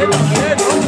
head, head.